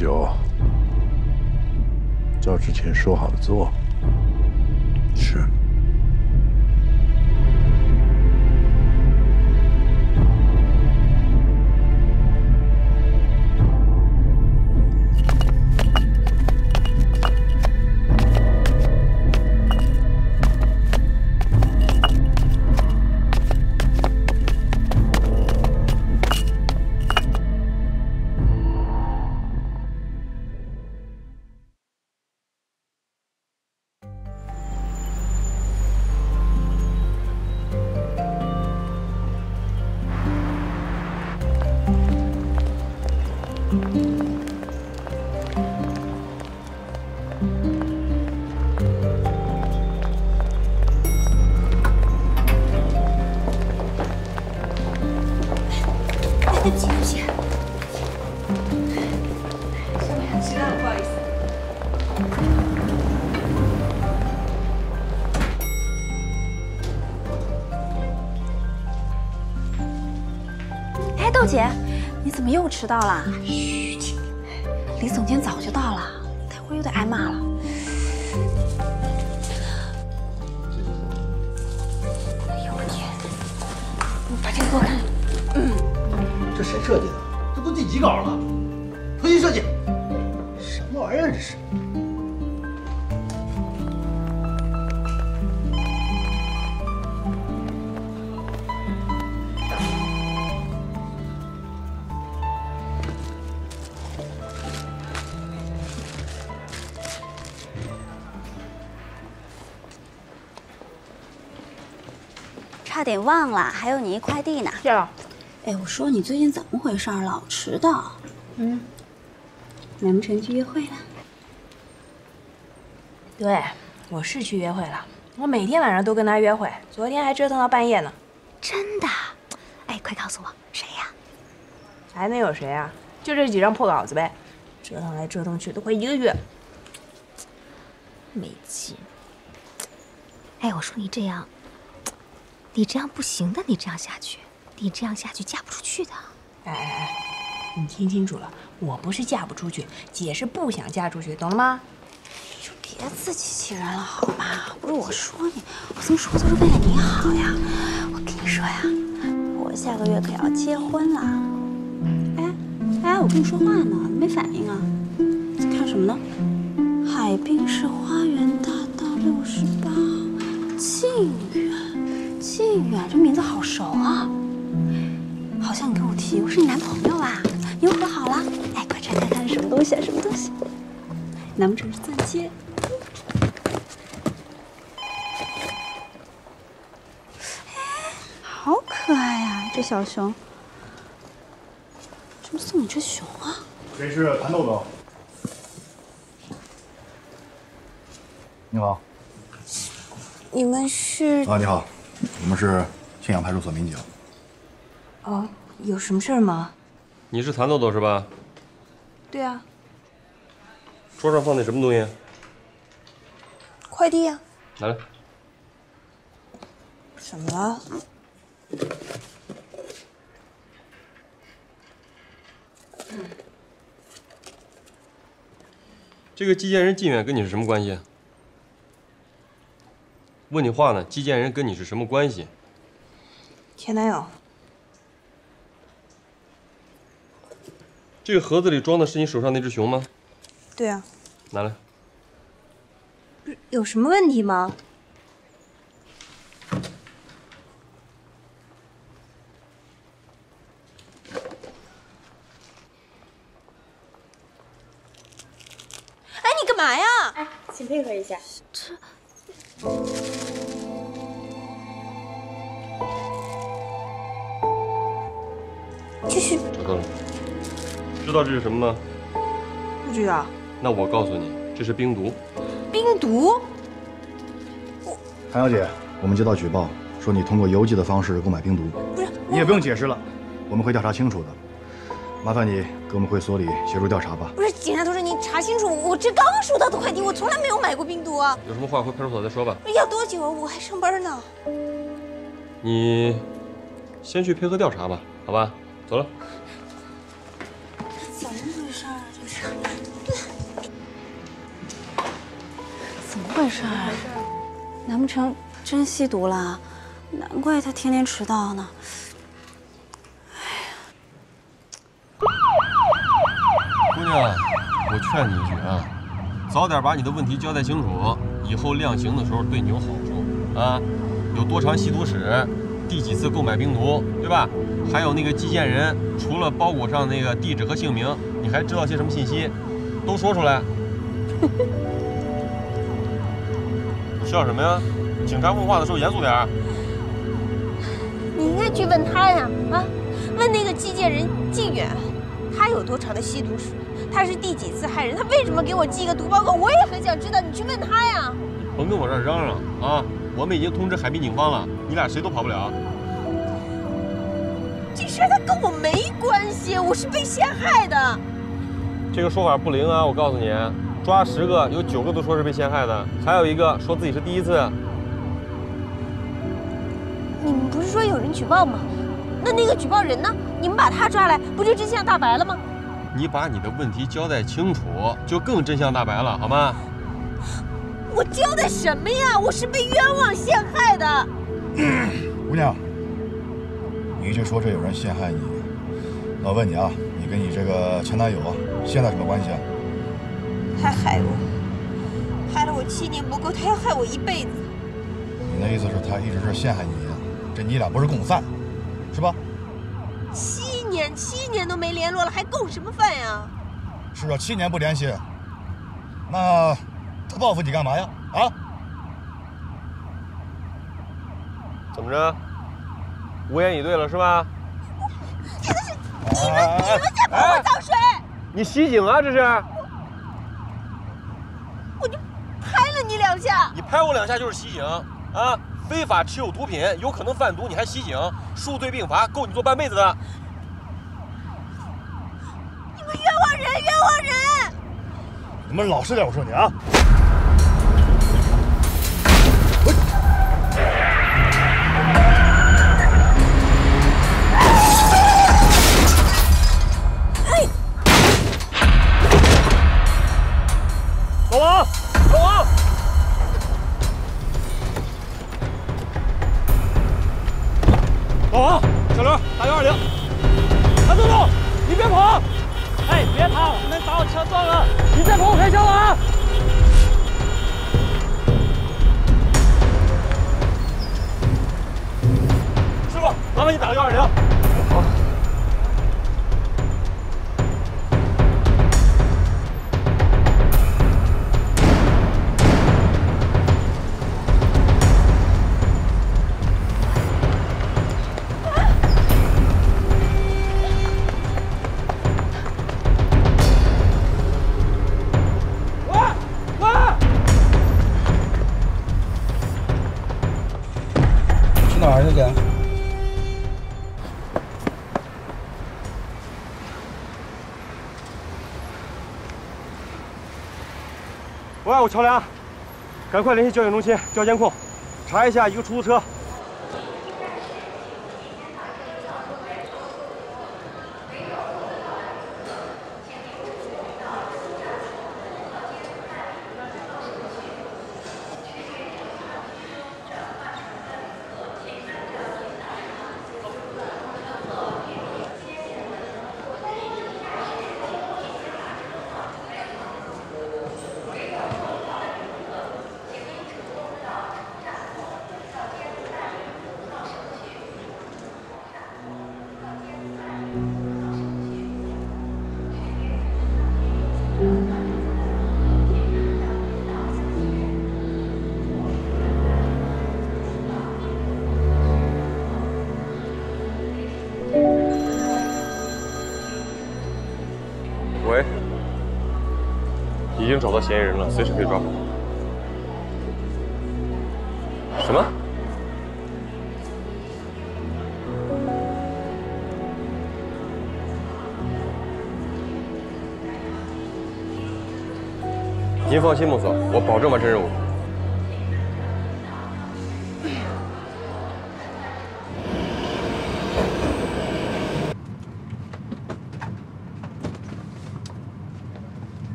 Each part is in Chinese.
酒，照之前说好的做。姐，你怎么又迟到了？嘘，李总监早就到了，待会儿又得挨骂了。忘了，还有你一快递呢。谢了。哎，我说你最近怎么回事？老迟到。嗯，难不成去约会了？对，我是去约会了。我每天晚上都跟他约会，昨天还折腾到半夜呢。真的？哎，快告诉我谁呀？还能有谁啊？就这几张破稿子呗，折腾来折腾去都快一个月。没劲。哎，我说你这样，你这样不行的，你这样下去，你这样下去嫁不出去的。哎哎哎，你听清楚了，我不是嫁不出去，姐是不想嫁出去，懂了吗？就别自欺欺人了好吗？不是我说你，我这么说都是为了你好呀。我跟你说呀，我下个月可要结婚了。哎哎，我跟你说话呢，你没反应啊？在看什么呢？海滨市花园大道六十八号，靖远，靖远，这名字好熟啊！好像你跟我提过是你男朋友吧？你又和好了？哎，快拆开看，什么东西啊？什么东西？难不成是钻戒？哎，好可爱呀、这小熊。怎么送你只熊啊？谁是谭豆豆？你好。你们是？啊，你好，我们是青阳派出所民警。哦，有什么事儿吗？你是谭豆豆是吧？对啊，桌上放的什么东西？快递啊。拿来。怎么了？这个寄件人靳远跟你是什么关系？问你话呢，寄件人跟你是什么关系？前男友。这个盒子里装的是你手上那只熊吗？对啊。拿来。不是有什么问题吗？知道这是什么吗？不知道。那我告诉你，这是冰毒。冰毒？我韩小姐，我们接到举报，说你通过邮寄的方式购买冰毒。不是。你也不用解释了，我们会调查清楚的。麻烦你给我们会所里协助调查吧。不是，警察同志，您查清楚，我这刚刚收到的快递，我从来没有买过冰毒啊！有什么话回派出所再说吧。要多久啊？我还上班呢。你先去配合调查吧，好吧？走了。回事啊？难不成真吸毒了？难怪他天天迟到呢。姑娘，我劝你一句啊，早点把你的问题交代清楚，以后量刑的时候对你有好处啊。有多长吸毒史，第几次购买冰毒，对吧？还有那个寄件人，除了包裹上那个地址和姓名，你还知道些什么信息？都说出来。你笑什么呀？警察问话的时候严肃点儿。你应该去问他呀，啊，问那个寄件人靳远，他有多长的吸毒史？他是第几次害人？他为什么给我寄个毒报告？我也很想知道，你去问他呀。你甭跟我这儿嚷嚷啊！我们已经通知海滨警方了，你俩谁都跑不了。这事儿他跟我没关系，我是被陷害的。这个说法不灵啊！我告诉你，抓十个有九个都说是被陷害的，还有一个说自己是第一次。你们不是说有人举报吗？那那个举报人呢？你们把他抓来，不就真相大白了吗？你把你的问题交代清楚，就更真相大白了，好吗？我交代什么呀？我是被冤枉陷害的。姑娘，你一直说这有人陷害你，那我问你啊，你跟你这个前男友啊，现在什么关系啊？他害我，害了我七年不够，他要害我一辈子。你的意思是，他一直是陷害你，这你俩不是共犯，是吧？七年，七年都没联络了，还共什么犯呀？是啊，七年不联系，那他报复你干嘛呀？啊？怎么着？无言以对了是吧？你们你们在泼我脏水！你袭警啊？这是？我就拍了你两下。你拍我两下就是袭警啊！非法持有毒品，有可能贩毒，你还袭警，数罪并罚，够你坐半辈子的。你们冤枉人，冤枉人！你们老实点，我说你啊！把我车撞了！你再跑，我开枪了啊！师傅，麻烦你打个幺二零。哪儿去？喂，我乔梁，赶快联系交警中心调监控，查一下一个出租车。找到嫌疑人了，随时可以抓捕。什么？您放心，孟所，我保证完成任务。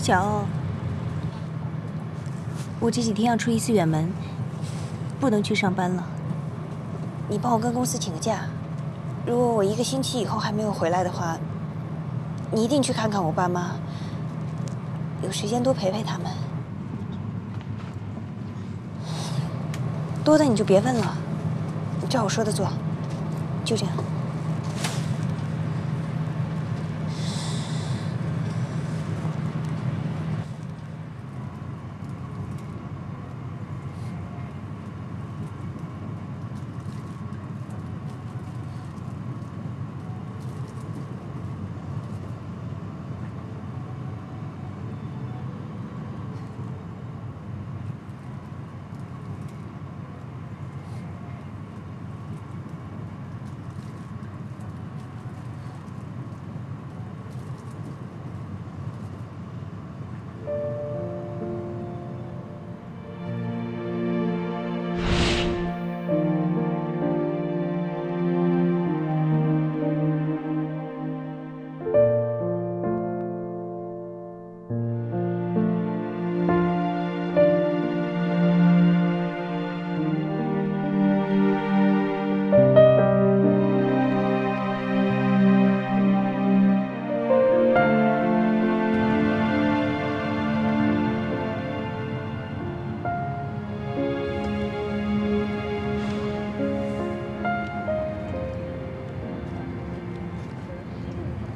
小欧，我这几天要出一次远门，不能去上班了。你帮我跟公司请个假。如果我一个星期以后还没有回来的话，你一定去看看我爸妈，有时间多陪陪他们。多的你就别问了，你照我说的做，就这样。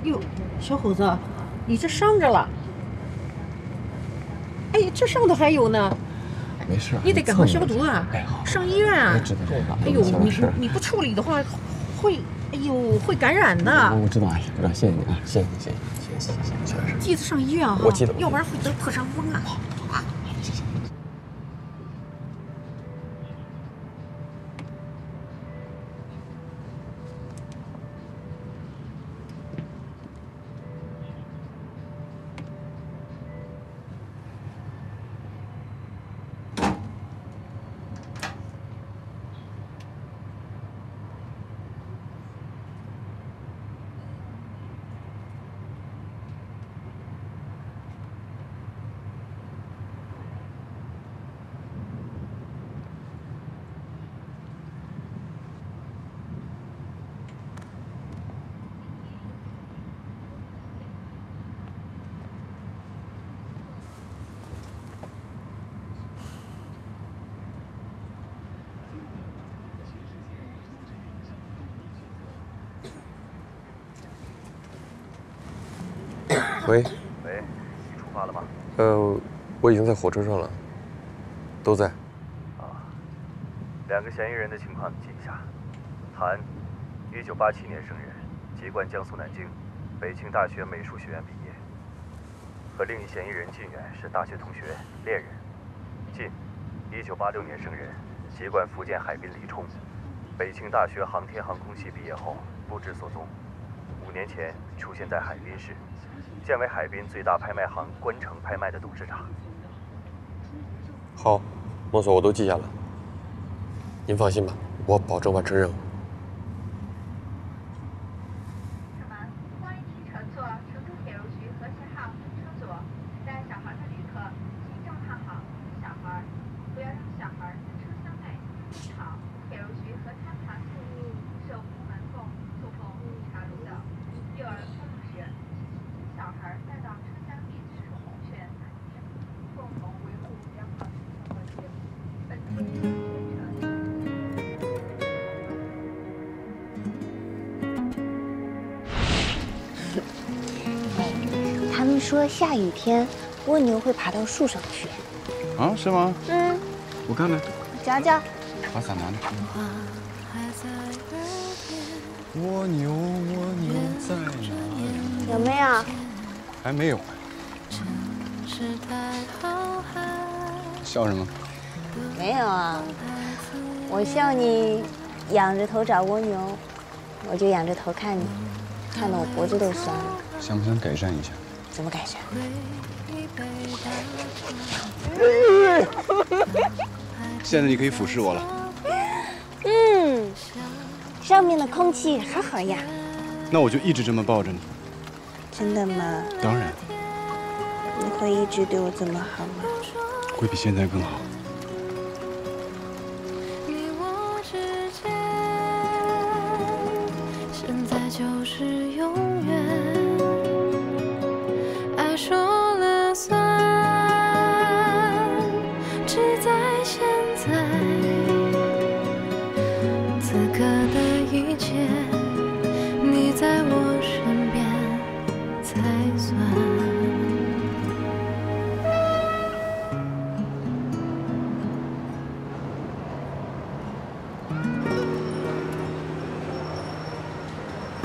哟，小伙子，你这伤着了。哎，这上头还有呢，没事，你得赶快消毒啊！哎，好，上医院啊！知道知道。哎呦，你不你不处理的话，会，哎呦，会感染的。我知道，哎，知道，谢谢你啊，谢谢你，谢谢你，谢谢谢谢谢谢。记得上医院啊，我记得，要不然会得破伤风啊。喂，喂，你出发了吗？呃，我已经在火车上了，都在。啊，两个嫌疑人的情况你记一下。谭，一九八七年生人，籍贯江苏南京，北京大学美术学院毕业。和另一嫌疑人靳远是大学同学、恋人。靳，一九八六年生人，籍贯福建海滨黎冲，北京大学航天航空系毕业后不知所踪。五年前出现在海滨市。建为海滨最大拍卖行关城拍卖的董事长。好，孟所，我都记下了。您放心吧，我保证完成任务。他们说下雨天蜗牛会爬到树上去。啊，是吗？嗯，我看看，夹夹。把伞拿来。蜗牛，蜗牛在哪里？有没有？还没有。笑什么？没有啊，我笑你仰着头找蜗牛，我就仰着头看你，看得我脖子都酸了。想不想改善一下？怎么改善？现在你可以俯视我了。嗯，上面的空气好好呀。那我就一直这么抱着你。真的吗？当然。你会一直对我这么好吗？会比现在更好。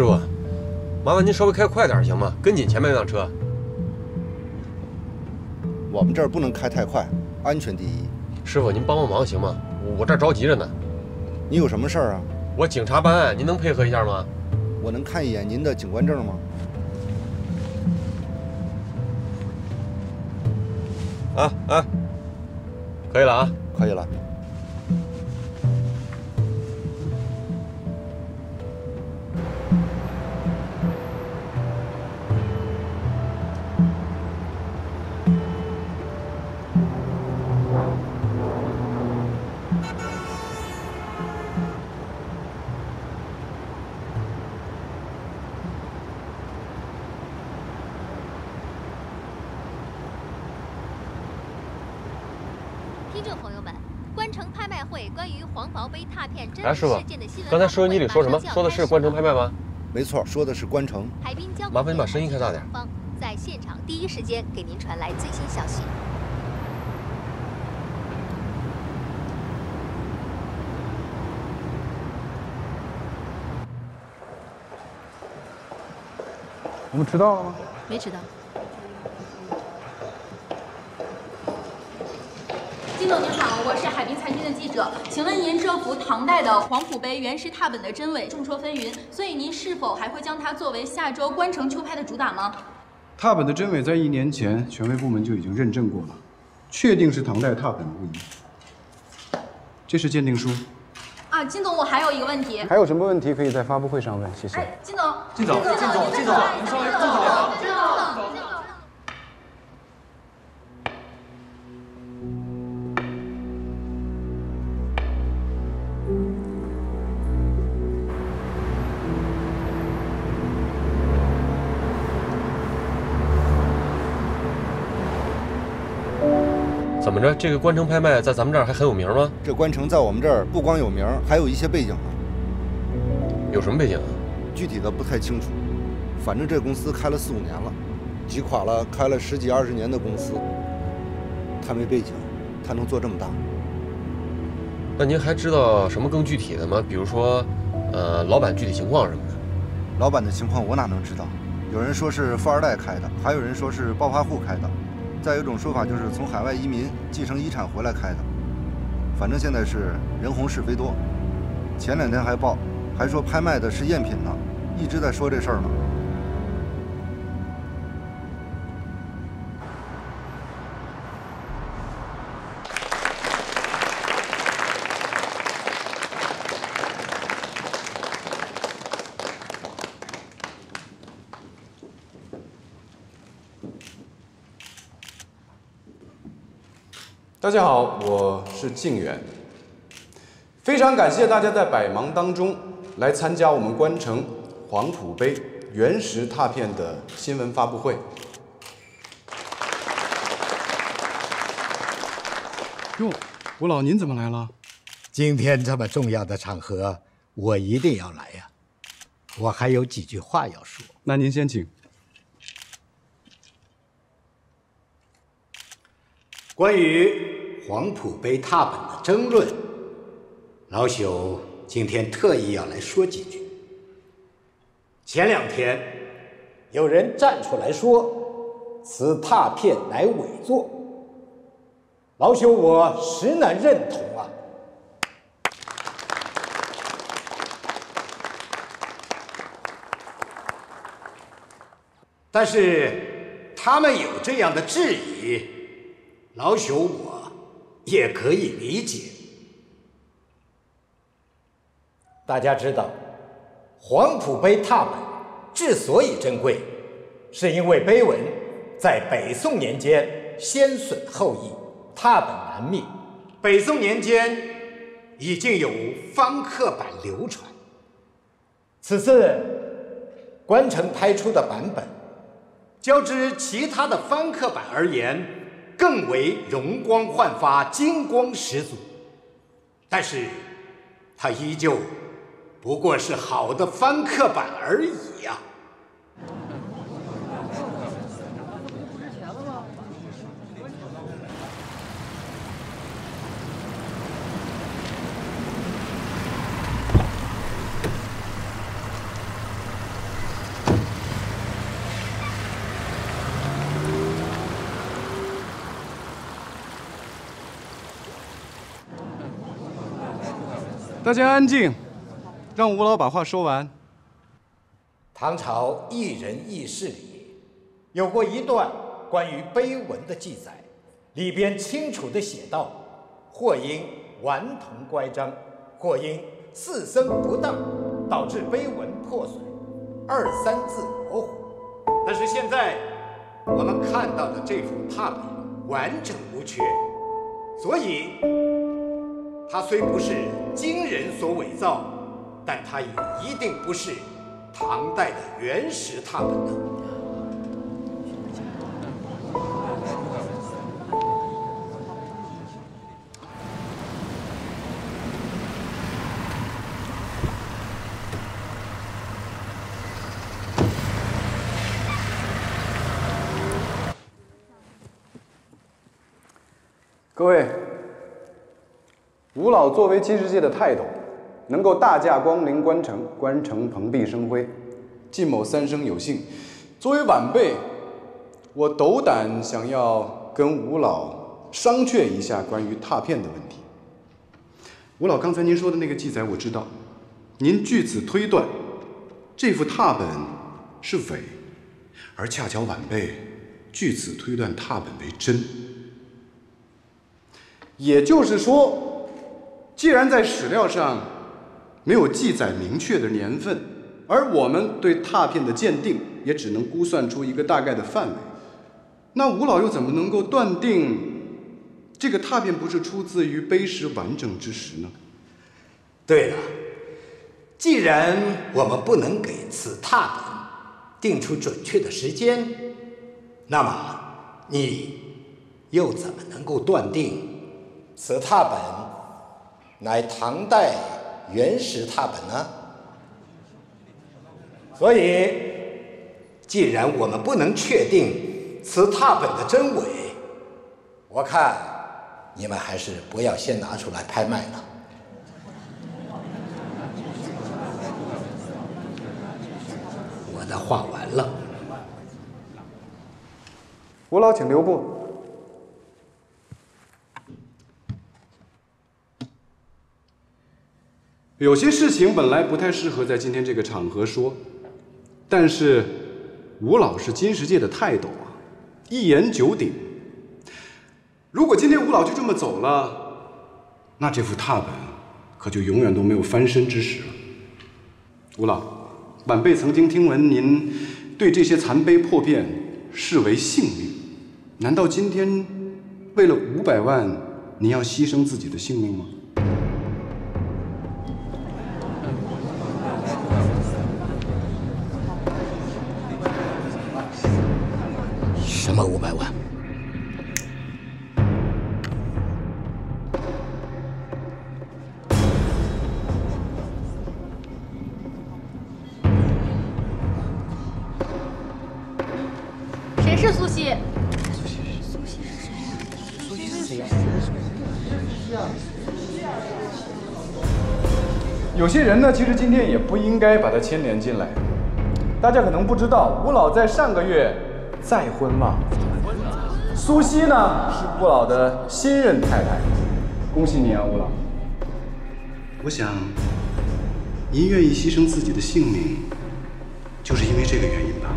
师傅，麻烦您稍微开快点行吗？跟紧前面那辆车。我们这儿不能开太快，安全第一。师傅，您帮帮忙行吗？我我这儿着急着呢。你有什么事儿啊？我警察办案，您能配合一下吗？我能看一眼您的警官证吗？啊啊，黄雹杯踏片真哎，实师傅事件的新闻，刚才收音机里说什么？说的是关城拍卖吗？没错，说的是关城。海滨交麻烦你把声音开大点。方在现场第一时间给您传来最新消息。我们迟到了吗？没迟到。金总您好，我是海滨财经的记者，请问您这幅唐代的黄浦碑原石拓本的真伪众说纷纭，所以您是否还会将它作为下周关城秋拍的主打吗？拓本的真伪在一年前权威部门就已经认证过了，确定是唐代拓本无疑。这是鉴定书。啊，金总，我还有一个问题。还有什么问题可以在发布会上问？谢谢。哎，金总，金总金总，金总金总，金总。么着？这个关城拍卖在咱们这儿还很有名吗？这关城在我们这儿不光有名，还有一些背景呢。有什么背景啊？具体的不太清楚，反正这公司开了四五年了，挤垮了开了十几二十年的公司。他没背景，他能做这么大？那您还知道什么更具体的吗？比如说，呃，老板具体情况什么的。老板的情况我哪能知道？有人说是富二代开的，还有人说是暴发户开的，再有一种说法就是从海外移民继承遗产回来开的。反正现在是人红是非多。前两天还报，还说拍卖的是赝品呢，一直在说这事儿呢。大家好，我是靖远。非常感谢大家在百忙当中来参加我们关城黄埔碑原石拓片的新闻发布会。哟，吴老您怎么来了？今天这么重要的场合，我一定要来呀！我还有几句话要说。那您先请。关于黄埔碑拓本的争论，老朽今天特意要来说几句。前两天有人站出来说，此拓片乃伪作，老朽我实难认同啊。但是他们有这样的质疑，老朽我也可以理解。大家知道，黄埔碑拓本之所以珍贵，是因为碑文在北宋年间先损后益，拓本难觅。北宋年间已经有方刻版流传，此次关城拍出的版本。较之其他的方刻版而言，更为容光焕发、金光十足。但是，它依旧不过是好的翻刻版而已呀。大家安静，让吴老把话说完。唐朝异人异事里有过一段关于碑文的记载，里边清楚地写道：或因顽童乖张，或因四僧不当，导致碑文破损，二三字模糊。但是现在我们看到的这幅拓本完整无缺，所以它虽不是今人所伪造，但它也一定不是唐代的原始拓本呢。作为七十届的泰斗，能够大驾光临关城，关城蓬荜生辉，晋某三生有幸。作为晚辈，我斗胆想要跟吴老商榷一下关于拓片的问题。吴老，刚才您说的那个记载我知道，您据此推断，这幅拓本是伪，而恰巧晚辈据此推断拓本为真。也就是说，既然在史料上没有记载明确的年份，而我们对拓片的鉴定也只能估算出一个大概的范围，那吴老又怎么能够断定这个拓片不是出自于碑石完整之时呢？对了，既然我们不能给此拓本定出准确的时间，那么你又怎么能够断定？此拓本乃唐代原始拓本呢？所以，既然我们不能确定此拓本的真伪，我看你们还是不要先拿出来拍卖了。我的话完了。吴老，请留步。有些事情本来不太适合在今天这个场合说，但是吴老是金石界的泰斗啊，一言九鼎。如果今天吴老就这么走了，那这幅拓本可就永远都没有翻身之时了。吴老，晚辈曾经听闻您对这些残碑破片视为性命，难道今天为了五百万您要牺牲自己的性命吗？五百万？谁是苏西？有些人呢，其实今天也不应该把他牵连进来。大家可能不知道，吴老在上个月再婚了。苏西呢，是吴老的新任太太。恭喜你啊，吴老！我想，您愿意牺牲自己的性命，就是因为这个原因吧？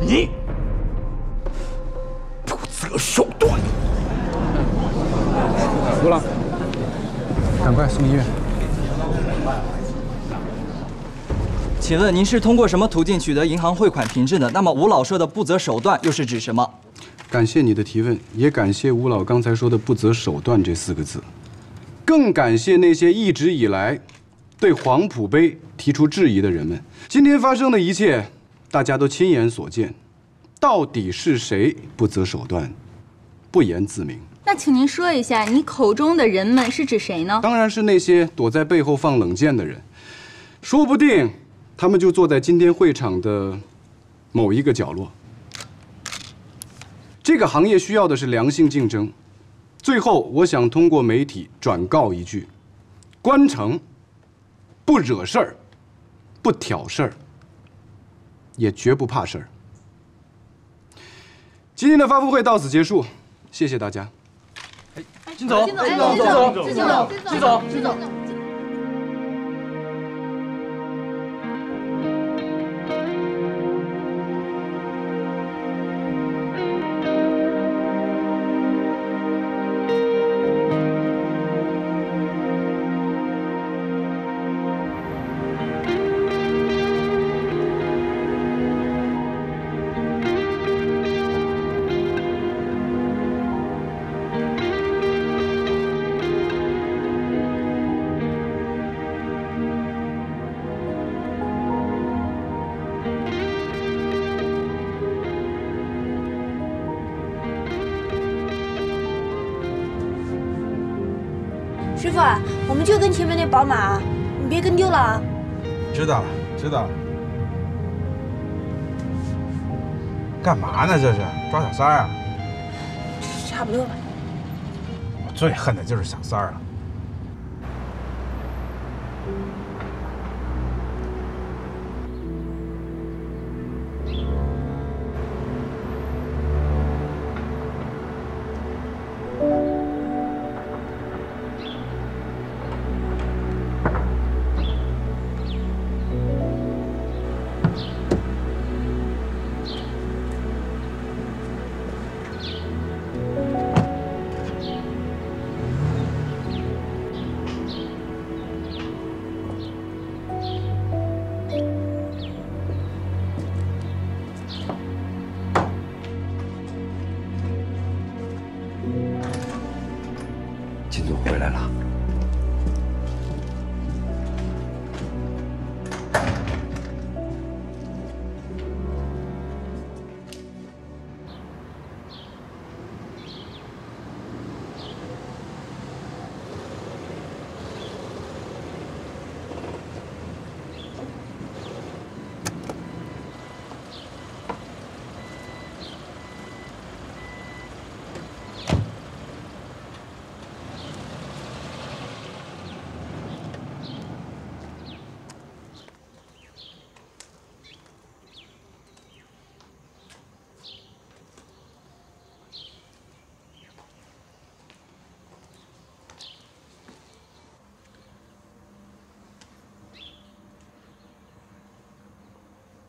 你不择手段！吴老，赶快送医院。请问您是通过什么途径取得银行汇款凭证的？那么吴老说的不择手段又是指什么？感谢你的提问，也感谢吴老刚才说的“不择手段”这四个字，更感谢那些一直以来对黄埔杯提出质疑的人们。今天发生的一切，大家都亲眼所见，到底是谁不择手段，不言自明。那请您说一下，你口中的人们是指谁呢？当然是那些躲在背后放冷箭的人，说不定他们就坐在今天会场的某一个角落。这个行业需要的是良性竞争。最后，我想通过媒体转告一句：关城不惹事儿，不挑事儿，也绝不怕事儿。今天的发布会到此结束，谢谢大家。金总，金总，金总，金总，金总，金总，金总。师傅啊，我们就跟前面那宝马，你别跟丢了啊！知道了，知道了。干嘛呢？这是抓小三儿啊？差不多吧。我最恨的就是小三儿了。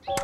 you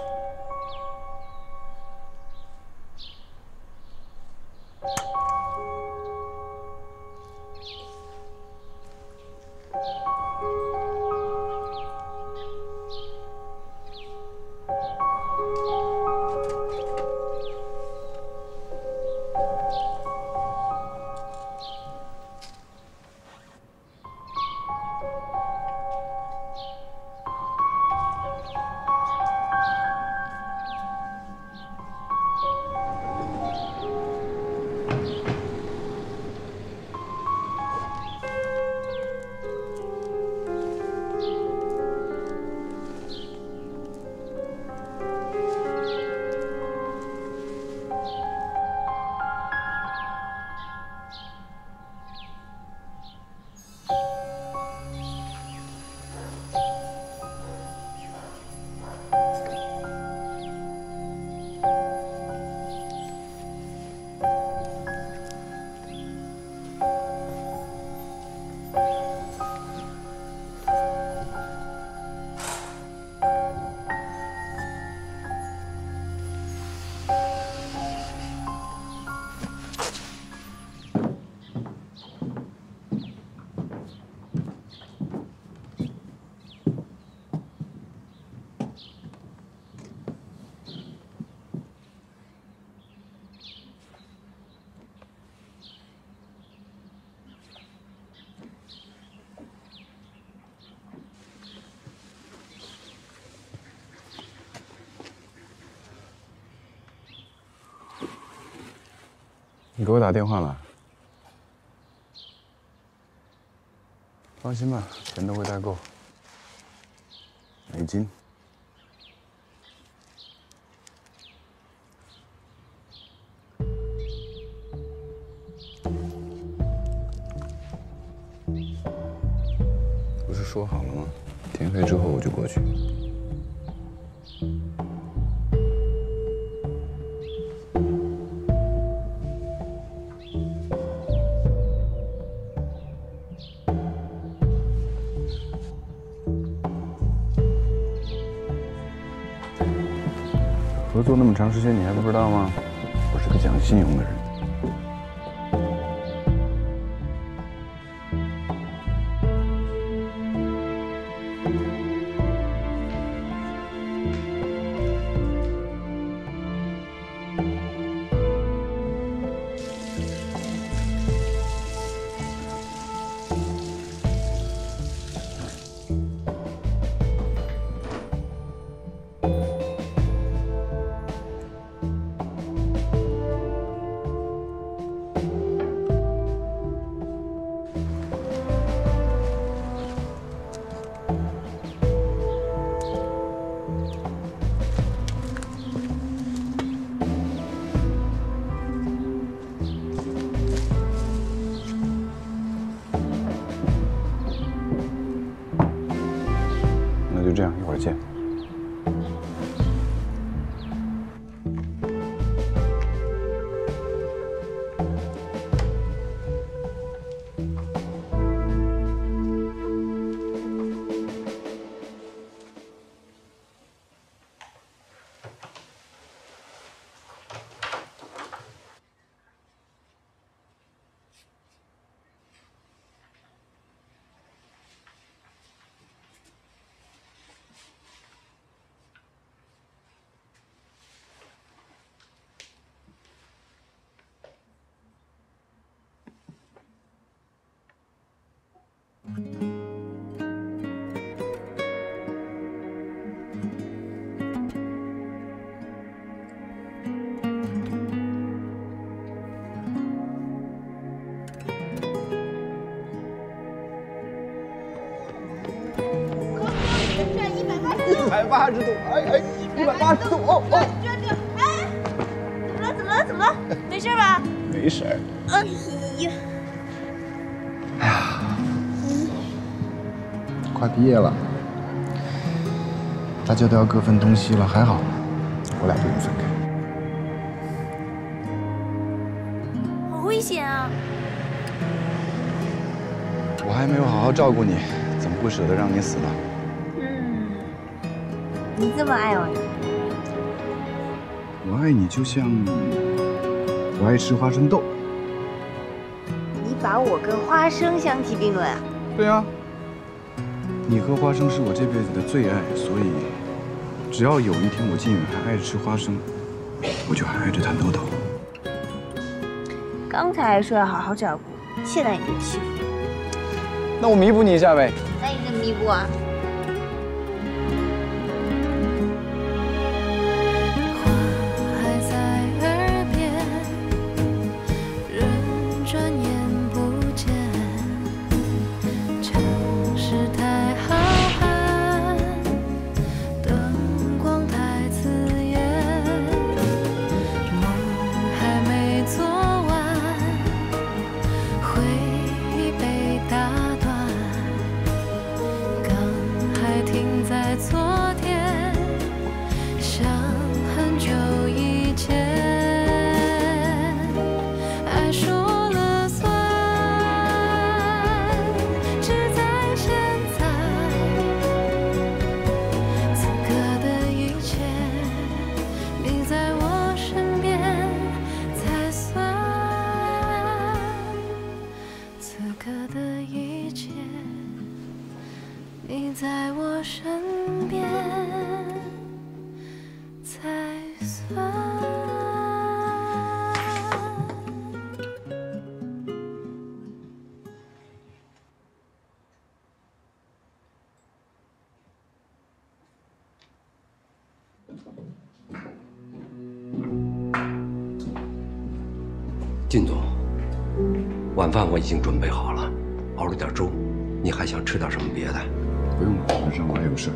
你给我打电话了？放心吧，钱都会带够。美金。作那么长时间，你还不知道吗？我是个讲信用的人。百八十度，哎哎，一百八十度，哦哦，哎，怎么了？怎么了？怎么了？没事吧？没事哎呀。哎呀，快毕业了，大家都要各分东西了，还好，我俩不用分开。好危险啊！我还没有好好照顾你，怎么会舍得让你死呢？嗯，你这么爱我呀？我爱你就像我爱吃花生豆。你把我跟花生相提并论啊？对啊，你和花生是我这辈子的最爱，所以只要有一天我靳远还爱着吃花生，我就还爱着谭豆豆。刚才还说要好好照顾，现在你就欺负我，那我弥补你一下呗。那你怎么弥补啊？饭我已经准备好了，熬了点粥，你还想吃点什么别的？不用了，晚上我还有事。